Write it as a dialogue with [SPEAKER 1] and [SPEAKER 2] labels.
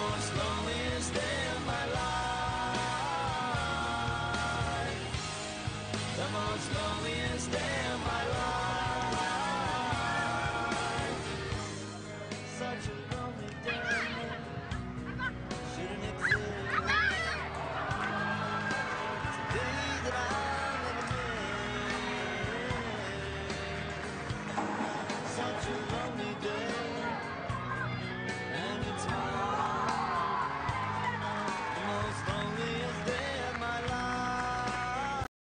[SPEAKER 1] most loneliest day of my life. The most loneliest day of my life.